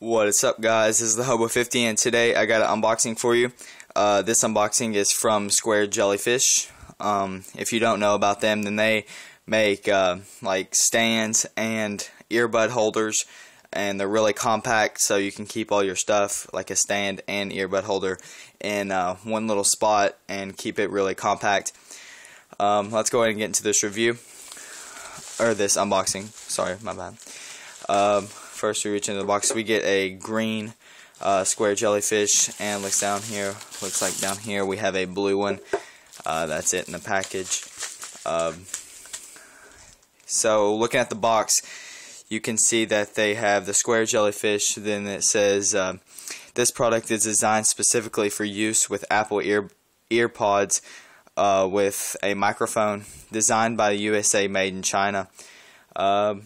What is up guys, this is the Hobo 50 and today I got an unboxing for you. Uh, this unboxing is from Square Jellyfish. Um, if you don't know about them, then they make uh, like stands and earbud holders and they're really compact so you can keep all your stuff like a stand and earbud holder in uh, one little spot and keep it really compact. Um, let's go ahead and get into this review or this unboxing. Sorry, my bad. Um, first we reach into the box, we get a green uh, square jellyfish, and looks down here, looks like down here we have a blue one. Uh, that's it in the package. Um, so looking at the box, you can see that they have the square jellyfish. Then it says uh, this product is designed specifically for use with Apple ear earpods uh, with a microphone designed by the USA, made in China. Um,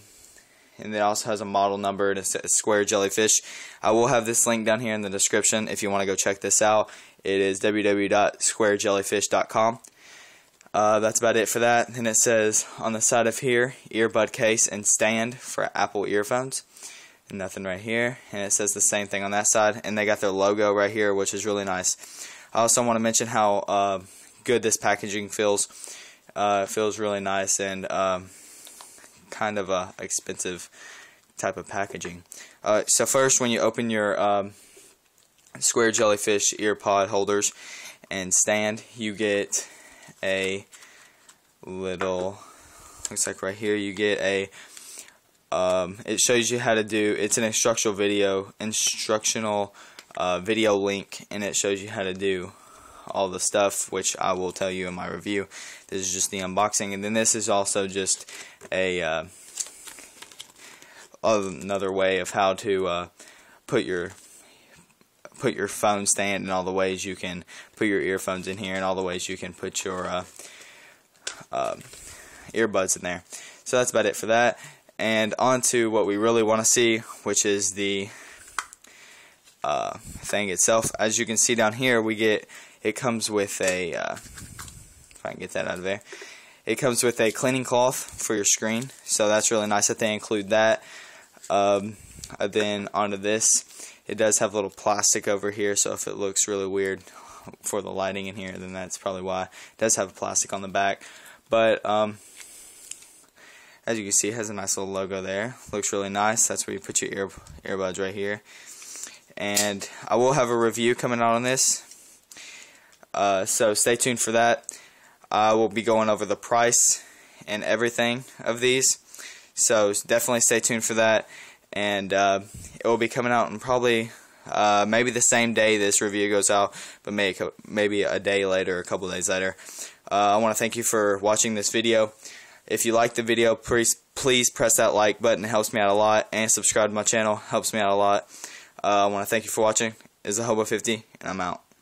and it also has a model number and a square jellyfish. I will have this link down here in the description if you want to go check this out. It is www.squarejellyfish.com. Uh, that's about it for that. And it says on the side of here, earbud case and stand for Apple earphones. And nothing right here. And it says the same thing on that side. And they got their logo right here, which is really nice. I also want to mention how uh, good this packaging feels. Uh, feels really nice and um, kind of a expensive type of packaging. Uh, so first, when you open your um, square jellyfish ear pod holders and stand, you get a little. Looks like right here you get a. Um, it shows you how to do. It's an instructional video, instructional uh, video link, and it shows you how to do all the stuff, which I will tell you in my review. This is just the unboxing, and then this is also just a uh, another way of how to uh, put your put your phone stand and all the ways you can put your earphones in here and all the ways you can put your uh, uh, earbuds in there. So that's about it for that. And on to what we really want to see, which is the uh, thing itself. As you can see down here, we get it comes with a, uh, if I can get that out of there, it comes with a cleaning cloth for your screen, so that's really nice that they include that. Um, then onto this, it does have a little plastic over here, so if it looks really weird for the lighting in here, then that's probably why. It does have plastic on the back, but um, as you can see, it has a nice little logo there. Looks really nice. That's where you put your ear earbuds right here. And I will have a review coming out on this uh, so stay tuned for that. I will be going over the price and everything of these. So definitely stay tuned for that. And uh, it will be coming out in probably uh, maybe the same day this review goes out, but maybe, maybe a day later, a couple days later. Uh, I want to thank you for watching this video. If you like the video, please, please press that like button. It helps me out a lot. And subscribe to my channel. Helps me out a lot. Uh, I want to thank you for watching. This is the Hobo 50, and I'm out.